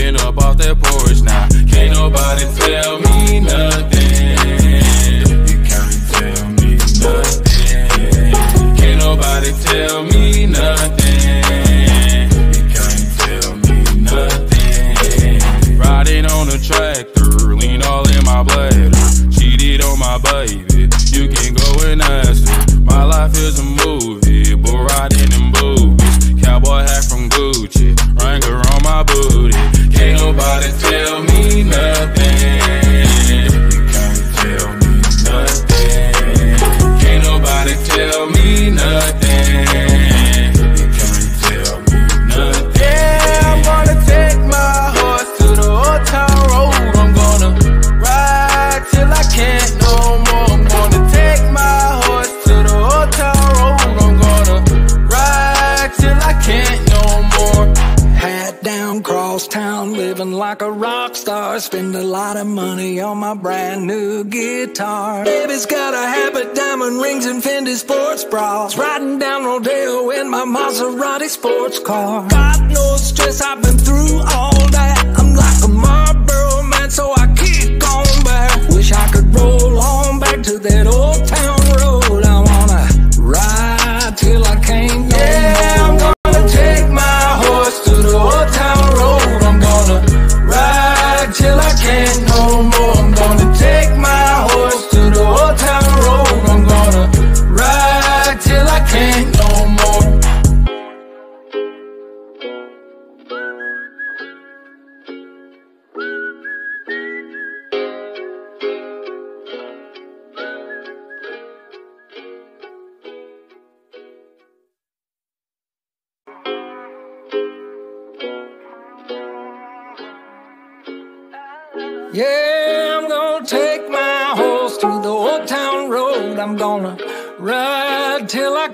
been up off that porch. Now, can't nobody tell me nothing. You can't tell me nothing. Can't nobody tell me nothing. Baby's got a habit, diamond rings, and Fendi sports bras. Riding down Rodeo in my Maserati sports car. Got no stress, I've been through all that. I'm like a Marlboro man, so I keep going back. Wish I could roll on back to that old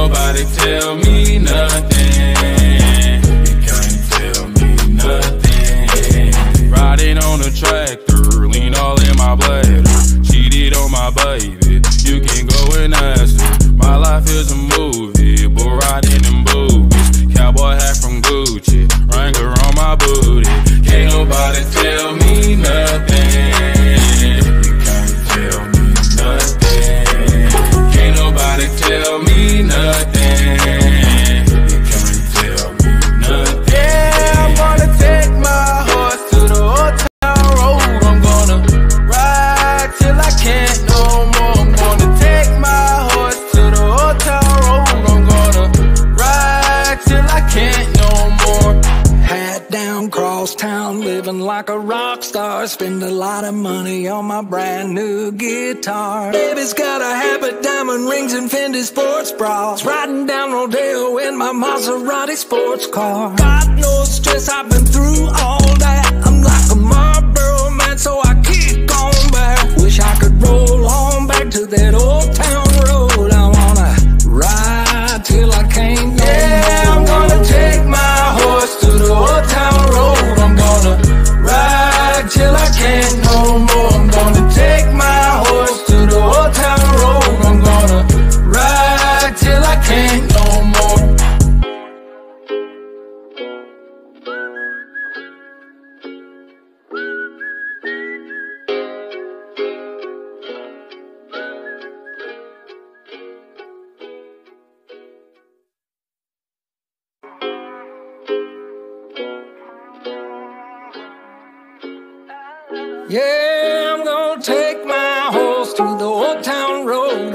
Nobody tell me nothing. You can't tell me nothing. Riding on a tractor, lean all in my bladder. Cheated on my baby, you can go and ask living like a rock star. Spend a lot of money on my brand new guitar. Baby's got a habit, diamond rings, and Fendi sports bras. Riding down Rodeo in my Maserati sports car. Got no stress, I've been through all that. I'm like a Marlboro man, so I keep going back. Wish I could roll on back to that old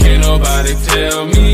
Can't nobody tell me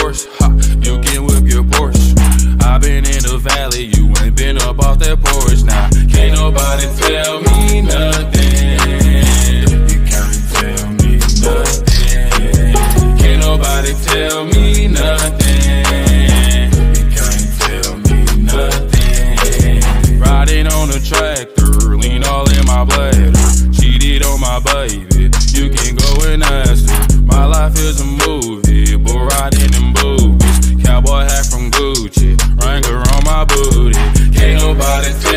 Can't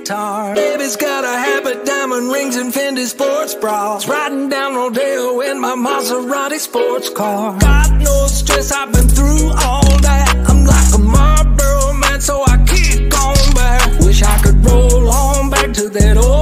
guitar. Baby's got a habit, diamond rings, and Fendi sports bras. Riding down Rodeo in my Maserati sports car. Got no stress, I've been through all that. I'm like a Marlboro man, so I keep going back. Wish I could roll on back to that old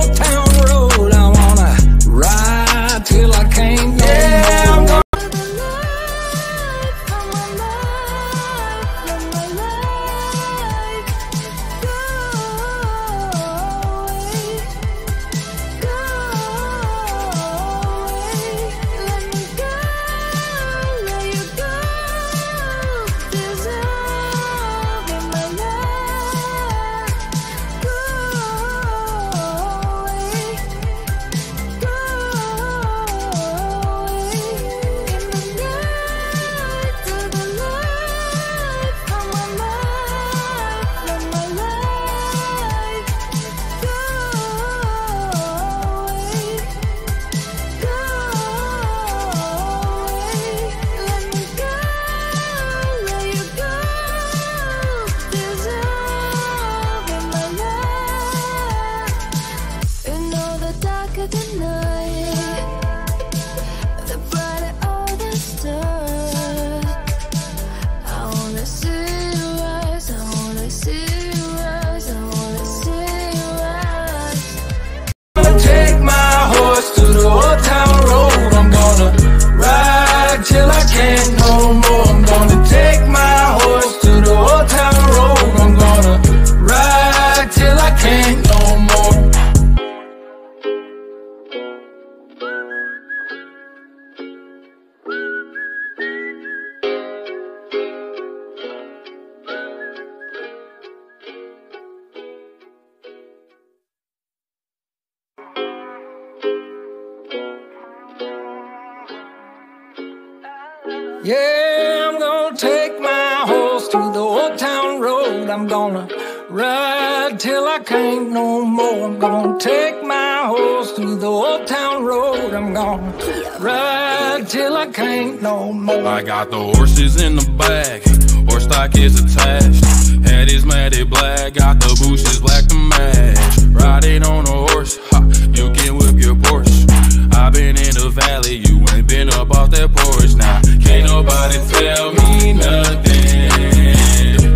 to the old town road. I'm gonna ride till I can't no more. I got the horses in the back, horse tack is attached. Head is matted black, got the bushes black to match. Riding on a horse, ha, you can whip your Porsche. i been in the valley, you ain't been up off that porch. Now, can't nobody tell me nothing.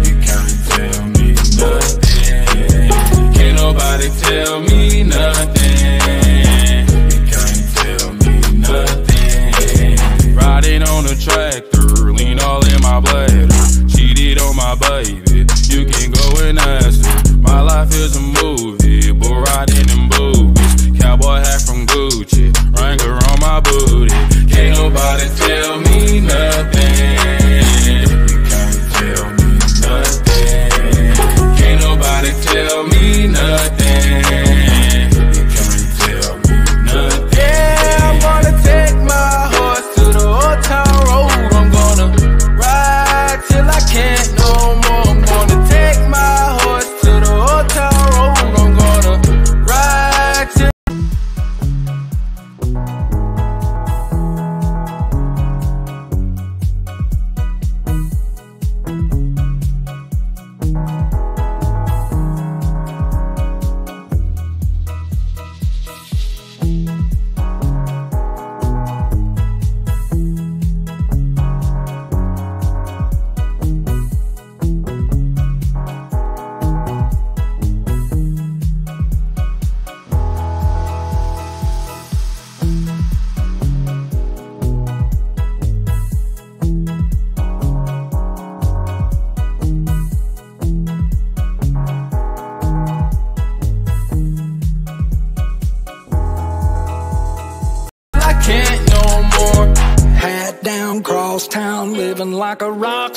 You can't tell me nothing. Can't nobody tell me nothing. Riding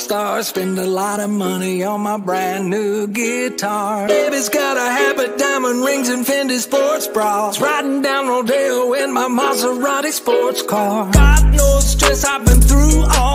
star. Spend a lot of money on my brand new guitar. Baby's got a habit, diamond rings, and Fendi sports bras. Riding down Rodeo in my Maserati sports car. Got no stress, I've been through all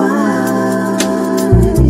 I'm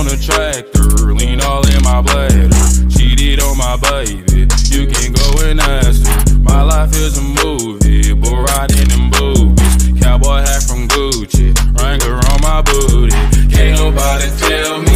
on a tractor, lean all in my bladder. Cheated on my baby, you can go and ask her. My life is a movie, bull riding in boobies. Cowboy hat from Gucci, Wrangler on my booty. Can't nobody tell me